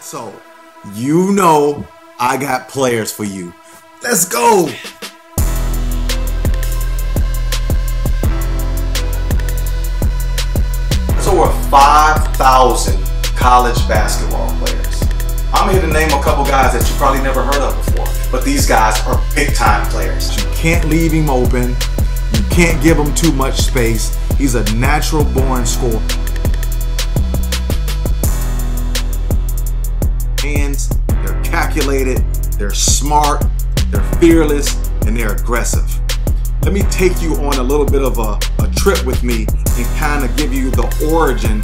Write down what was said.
So, you know I got players for you. Let's go. There's over 5,000 college basketball players. I'm here to name a couple guys that you probably never heard of before, but these guys are big time players. You can't leave him open. You can't give him too much space. He's a natural born scorer. Calculated, they're smart, they're fearless, and they're aggressive. Let me take you on a little bit of a, a trip with me and kind of give you the origin